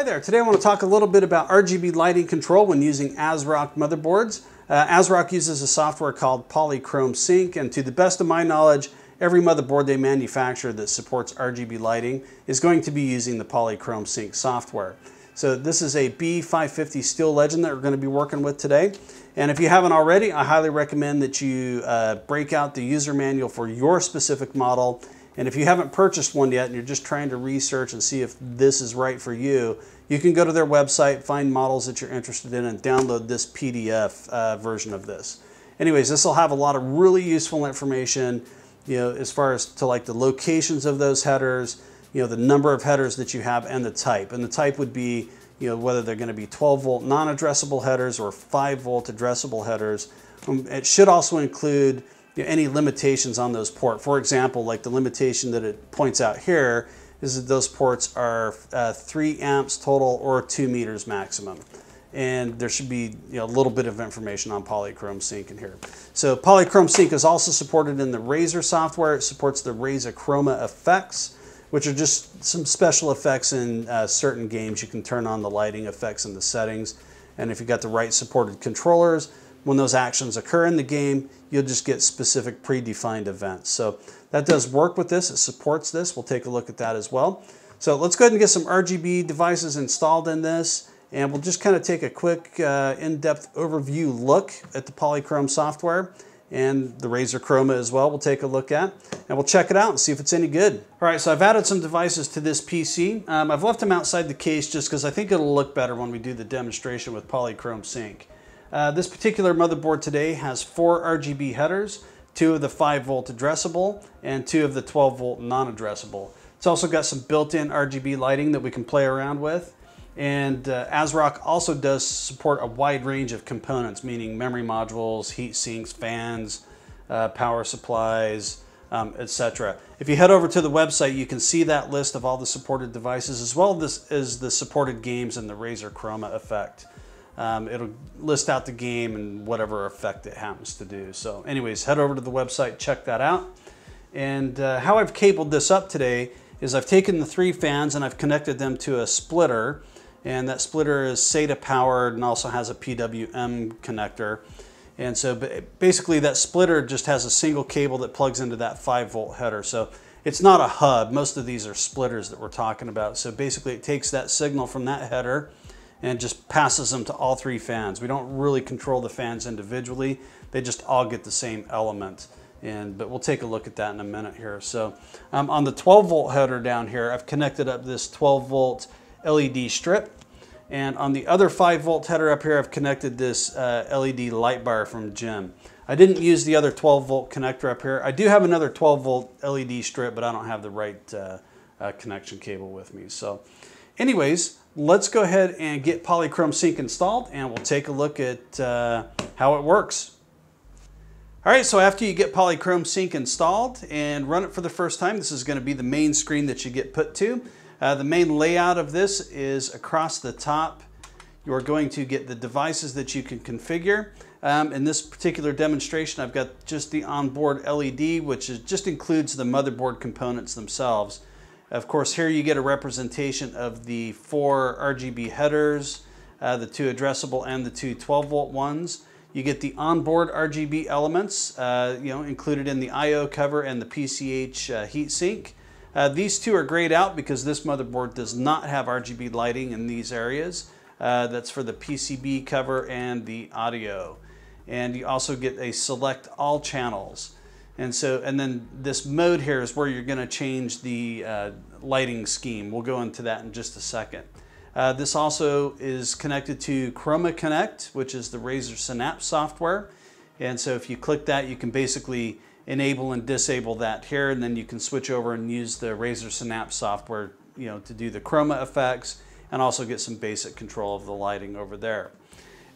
Hi there, today I want to talk a little bit about RGB lighting control when using ASRock motherboards. Uh, ASRock uses a software called Polychrome Sync and to the best of my knowledge, every motherboard they manufacture that supports RGB lighting is going to be using the Polychrome Sync software. So this is a B550 Steel Legend that we're going to be working with today. And if you haven't already, I highly recommend that you uh, break out the user manual for your specific model and if you haven't purchased one yet and you're just trying to research and see if this is right for you, you can go to their website, find models that you're interested in, and download this PDF uh, version of this. Anyways, this will have a lot of really useful information, you know, as far as to like the locations of those headers, you know, the number of headers that you have and the type. And the type would be, you know, whether they're going to be 12 volt non-addressable headers or 5 volt addressable headers. Um, it should also include you know, any limitations on those ports. For example, like the limitation that it points out here is that those ports are uh, 3 amps total or 2 meters maximum. And there should be you know, a little bit of information on Polychrome Sync in here. So Polychrome Sync is also supported in the Razer software. It supports the Razer Chroma effects, which are just some special effects in uh, certain games. You can turn on the lighting effects in the settings. And if you've got the right supported controllers, when those actions occur in the game, you'll just get specific predefined events. So that does work with this. It supports this. We'll take a look at that as well. So let's go ahead and get some RGB devices installed in this. And we'll just kind of take a quick uh, in-depth overview look at the Polychrome software and the Razer Chroma as well we'll take a look at. And we'll check it out and see if it's any good. All right, so I've added some devices to this PC. Um, I've left them outside the case just because I think it'll look better when we do the demonstration with Polychrome Sync. Uh, this particular motherboard today has four RGB headers, two of the 5 volt addressable and two of the 12 volt non-addressable. It's also got some built-in RGB lighting that we can play around with. And uh, ASRock also does support a wide range of components, meaning memory modules, heat sinks, fans, uh, power supplies, um, etc. If you head over to the website, you can see that list of all the supported devices as well as the supported games and the Razer Chroma effect. Um, it'll list out the game and whatever effect it happens to do. So anyways, head over to the website, check that out. And uh, how I've cabled this up today is I've taken the three fans and I've connected them to a splitter. And that splitter is SATA powered and also has a PWM connector. And so basically that splitter just has a single cable that plugs into that 5 volt header. So it's not a hub. Most of these are splitters that we're talking about. So basically it takes that signal from that header and just passes them to all three fans. We don't really control the fans individually. They just all get the same element. And, but we'll take a look at that in a minute here. So um, on the 12 volt header down here, I've connected up this 12 volt LED strip. And on the other 5 volt header up here, I've connected this uh, LED light bar from Jim. I didn't use the other 12 volt connector up here. I do have another 12 volt LED strip, but I don't have the right uh, uh, connection cable with me. So anyways, let's go ahead and get Polychrome Sync installed and we'll take a look at uh, how it works. All right, so after you get Polychrome Sync installed and run it for the first time, this is gonna be the main screen that you get put to. Uh, the main layout of this is across the top. You're going to get the devices that you can configure. Um, in this particular demonstration, I've got just the onboard LED, which is, just includes the motherboard components themselves. Of course, here you get a representation of the four RGB headers, uh, the two addressable and the two 12 volt ones. You get the onboard RGB elements, uh, you know, included in the I.O. cover and the PCH uh, heatsink. Uh, these two are grayed out because this motherboard does not have RGB lighting in these areas. Uh, that's for the PCB cover and the audio. And you also get a select all channels. And so, and then this mode here is where you're going to change the uh, lighting scheme. We'll go into that in just a second. Uh, this also is connected to Chroma Connect, which is the Razer Synapse software. And so if you click that, you can basically enable and disable that here, and then you can switch over and use the Razer Synapse software you know, to do the chroma effects and also get some basic control of the lighting over there.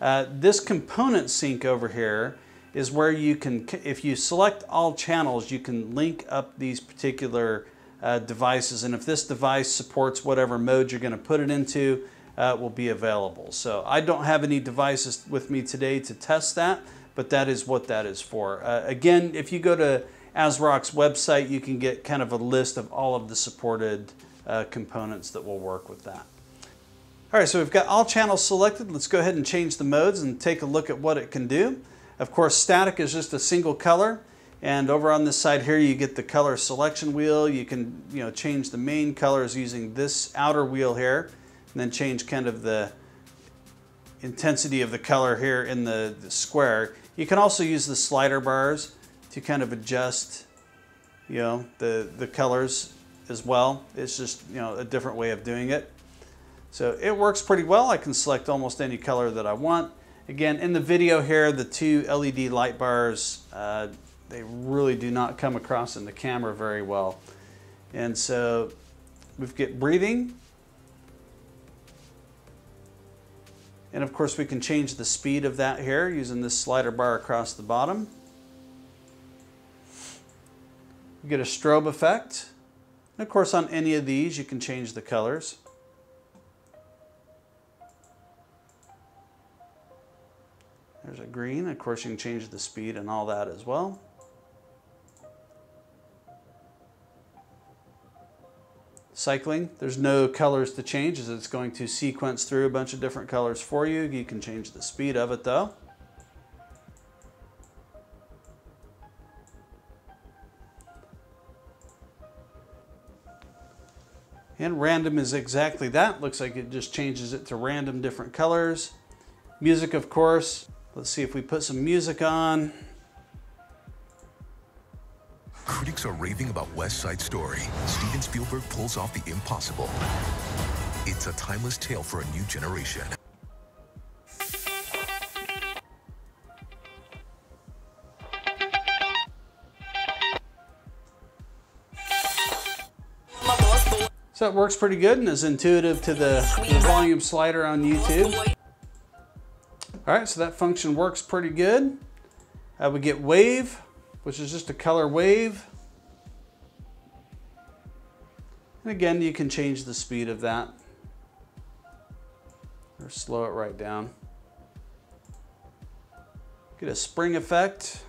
Uh, this component sync over here is where you can, if you select all channels, you can link up these particular uh, devices. And if this device supports whatever mode you're going to put it into, uh, will be available. So I don't have any devices with me today to test that, but that is what that is for. Uh, again, if you go to ASRock's website, you can get kind of a list of all of the supported uh, components that will work with that. All right, so we've got all channels selected. Let's go ahead and change the modes and take a look at what it can do. Of course, static is just a single color. And over on this side here, you get the color selection wheel. You can you know, change the main colors using this outer wheel here, and then change kind of the intensity of the color here in the, the square. You can also use the slider bars to kind of adjust you know, the, the colors as well. It's just you know, a different way of doing it. So it works pretty well. I can select almost any color that I want. Again, in the video here, the two LED light bars, uh, they really do not come across in the camera very well. And so we've got breathing. And of course we can change the speed of that here using this slider bar across the bottom. You get a strobe effect. And of course on any of these you can change the colors. There's a green. Of course, you can change the speed and all that as well. Cycling, there's no colors to change as it's going to sequence through a bunch of different colors for you. You can change the speed of it though. And random is exactly that. Looks like it just changes it to random different colors. Music, of course, Let's see if we put some music on. Critics are raving about West Side Story. Steven Spielberg pulls off the impossible. It's a timeless tale for a new generation. So it works pretty good and is intuitive to the, the volume slider on YouTube. All right, so that function works pretty good. Uh, we get wave, which is just a color wave. And again, you can change the speed of that or slow it right down. Get a spring effect.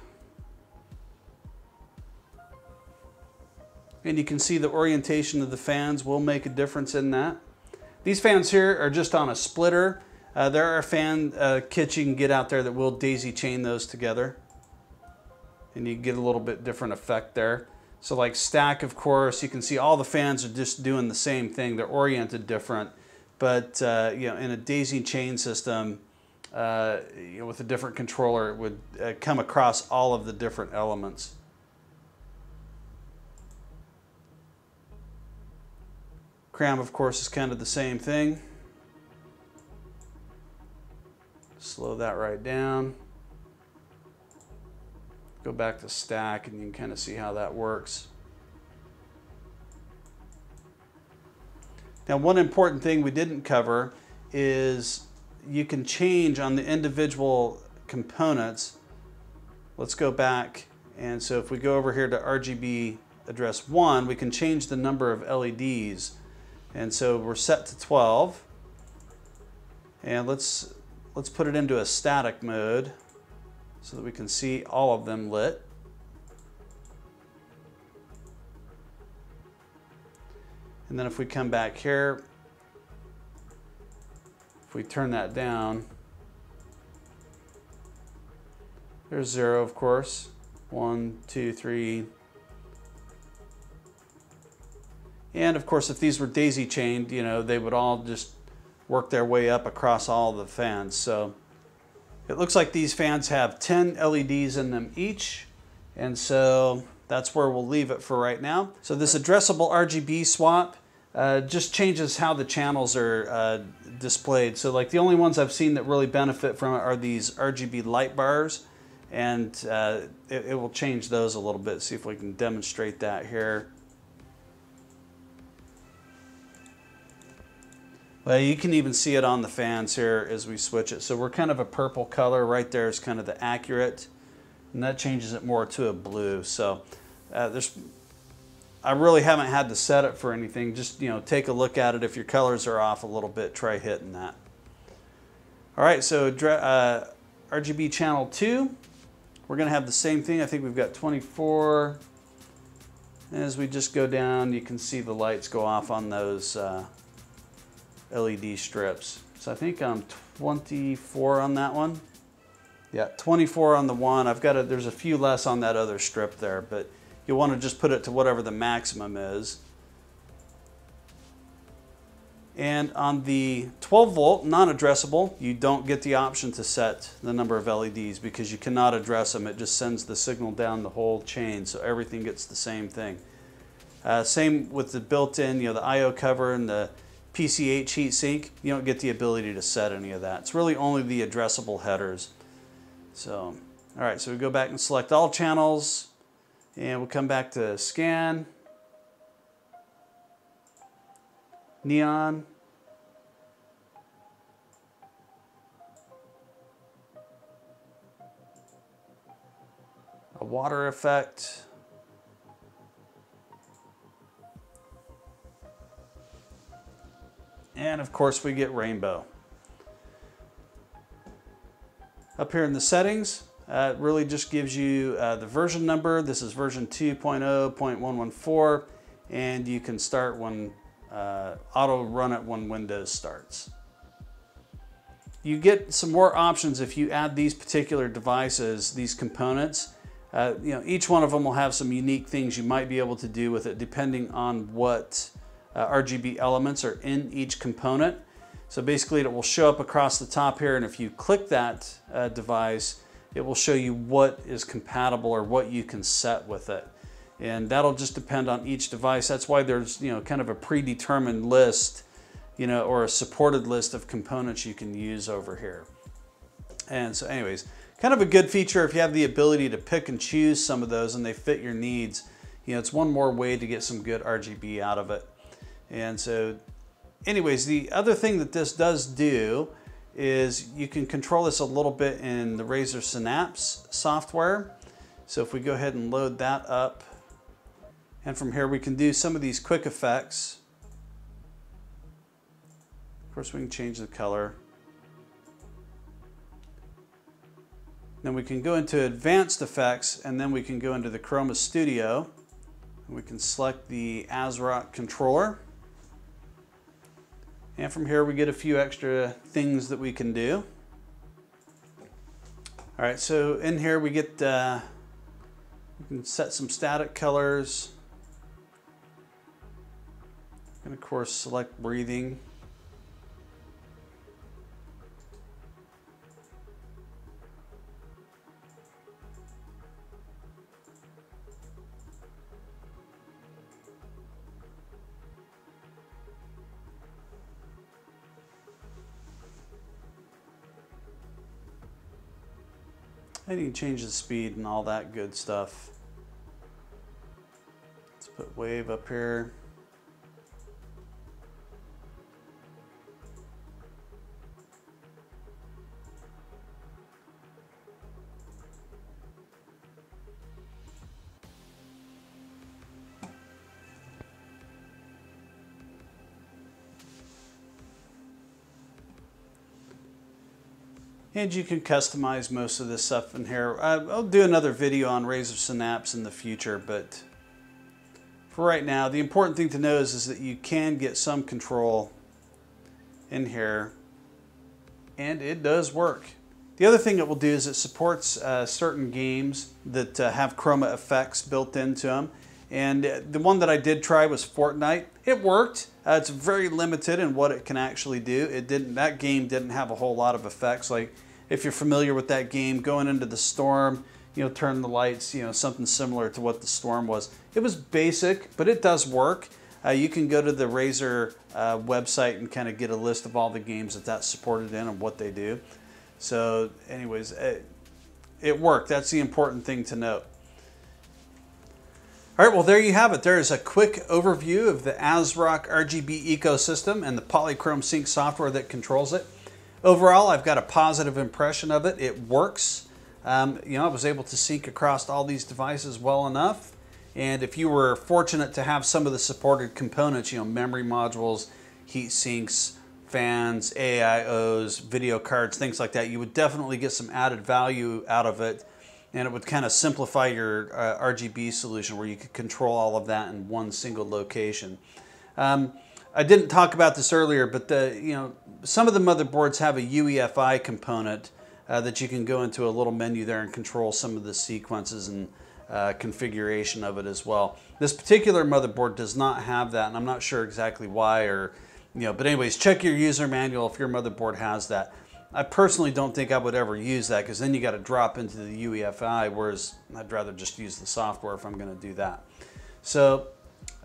And you can see the orientation of the fans will make a difference in that. These fans here are just on a splitter. Uh, there are fan uh, kits you can get out there that will daisy chain those together. And you get a little bit different effect there. So like stack, of course, you can see all the fans are just doing the same thing. They're oriented different. But uh, you know, in a daisy chain system, uh, you know, with a different controller, it would uh, come across all of the different elements. Cram, of course, is kind of the same thing. Slow that right down. Go back to stack and you can kind of see how that works. Now one important thing we didn't cover is you can change on the individual components. Let's go back and so if we go over here to RGB address 1 we can change the number of LEDs and so we're set to 12 and let's Let's put it into a static mode so that we can see all of them lit. And then if we come back here, if we turn that down, there's zero, of course. One, two, three. And of course, if these were daisy chained, you know, they would all just work their way up across all the fans. So it looks like these fans have 10 LEDs in them each. And so that's where we'll leave it for right now. So this addressable RGB swap uh, just changes how the channels are uh, displayed. So like the only ones I've seen that really benefit from it are these RGB light bars and uh, it, it will change those a little bit. See if we can demonstrate that here. Well, you can even see it on the fans here as we switch it. So we're kind of a purple color. Right there is kind of the accurate. And that changes it more to a blue. So uh, there's, I really haven't had to set it for anything. Just, you know, take a look at it. If your colors are off a little bit, try hitting that. All right, so uh, RGB channel 2. We're going to have the same thing. I think we've got 24. As we just go down, you can see the lights go off on those uh, LED strips. So I think I'm 24 on that one. Yeah, 24 on the one. I've got a, there's a few less on that other strip there, but you want to just put it to whatever the maximum is. And on the 12 volt non-addressable, you don't get the option to set the number of LEDs because you cannot address them. It just sends the signal down the whole chain, so everything gets the same thing. Uh, same with the built-in, you know, the I.O. cover and the PCH heatsink. You don't get the ability to set any of that. It's really only the addressable headers. So, all right, so we go back and select all channels, and we'll come back to scan. neon. A water effect. And of course we get rainbow. Up here in the settings, uh, it really just gives you uh, the version number. This is version 2.0.114 and you can start when uh, auto run it when Windows starts. You get some more options if you add these particular devices, these components. Uh, you know, each one of them will have some unique things you might be able to do with it depending on what uh, RGB elements are in each component. So basically it will show up across the top here and if you click that uh, device, it will show you what is compatible or what you can set with it and that'll just depend on each device. That's why there's you know kind of a predetermined list, you know, or a supported list of components you can use over here. And so anyways, kind of a good feature if you have the ability to pick and choose some of those and they fit your needs. You know, it's one more way to get some good RGB out of it. And so anyways, the other thing that this does do is you can control this a little bit in the Razer Synapse software. So if we go ahead and load that up, and from here we can do some of these quick effects. Of course we can change the color. Then we can go into advanced effects and then we can go into the Chroma Studio. And we can select the ASRock controller. And from here we get a few extra things that we can do. All right, so in here we get, uh, we can set some static colors. And of course select breathing. And you can change the speed and all that good stuff. Let's put wave up here. And you can customize most of this stuff in here. I'll do another video on Razer Synapse in the future, but for right now, the important thing to know is, is that you can get some control in here, and it does work. The other thing it will do is it supports uh, certain games that uh, have chroma effects built into them. And the one that I did try was Fortnite. It worked. Uh, it's very limited in what it can actually do. It didn't. That game didn't have a whole lot of effects like if you're familiar with that game, going into the storm, you know, turn the lights, you know, something similar to what the storm was. It was basic, but it does work. Uh, you can go to the Razer uh, website and kind of get a list of all the games that that's supported in and what they do. So, anyways, it, it worked. That's the important thing to note. All right, well, there you have it. There's a quick overview of the ASRock RGB ecosystem and the Polychrome Sync software that controls it. Overall, I've got a positive impression of it. It works. Um, you know, I was able to sync across all these devices well enough. And if you were fortunate to have some of the supported components, you know, memory modules, heat sinks, fans, AIOs, video cards, things like that, you would definitely get some added value out of it. And it would kind of simplify your uh, RGB solution where you could control all of that in one single location. Um, I didn't talk about this earlier, but the you know some of the motherboards have a UEFI component uh, that you can go into a little menu there and control some of the sequences and uh, configuration of it as well. This particular motherboard does not have that, and I'm not sure exactly why or you know. But anyways, check your user manual if your motherboard has that. I personally don't think I would ever use that because then you got to drop into the UEFI, whereas I'd rather just use the software if I'm going to do that. So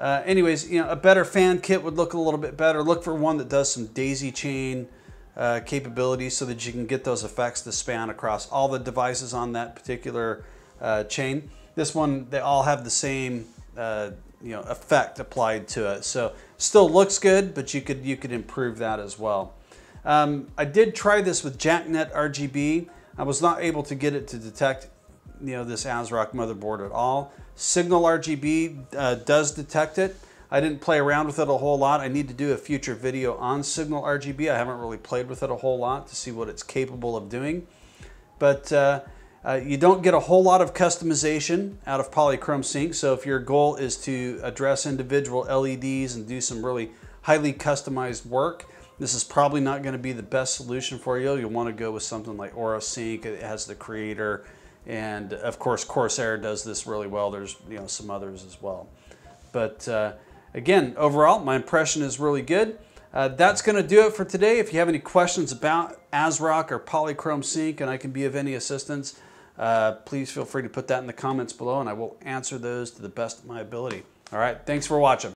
uh, anyways, you know, a better fan kit would look a little bit better. Look for one that does some daisy chain uh, capabilities so that you can get those effects to span across all the devices on that particular uh, chain. This one, they all have the same uh, you know effect applied to it. So still looks good, but you could you could improve that as well. Um, I did try this with JackNet RGB. I was not able to get it to detect you know this ASRock motherboard at all. Signal RGB uh, does detect it. I didn't play around with it a whole lot. I need to do a future video on Signal RGB. I haven't really played with it a whole lot to see what it's capable of doing. But uh, uh, you don't get a whole lot of customization out of Polychrome Sync. So if your goal is to address individual LEDs and do some really highly customized work, this is probably not going to be the best solution for you. You'll want to go with something like AuraSync. It has the creator and of course, Corsair does this really well. There's you know some others as well. But uh, again, overall, my impression is really good. Uh, that's going to do it for today. If you have any questions about ASRock or Polychrome Sync and I can be of any assistance, uh, please feel free to put that in the comments below and I will answer those to the best of my ability. All right, thanks for watching.